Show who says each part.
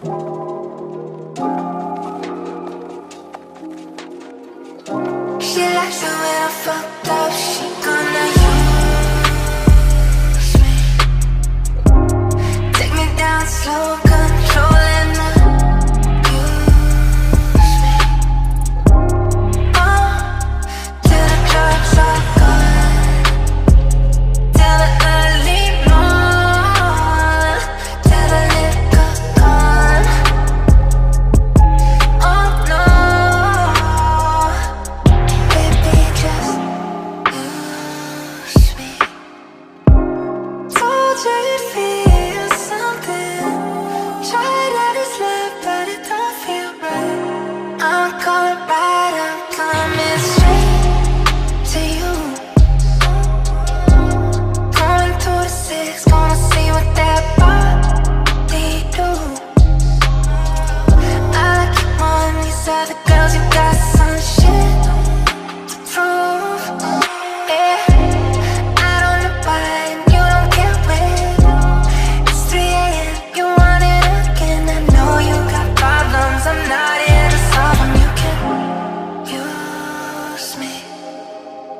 Speaker 1: She likes it when I fucked up, she gonna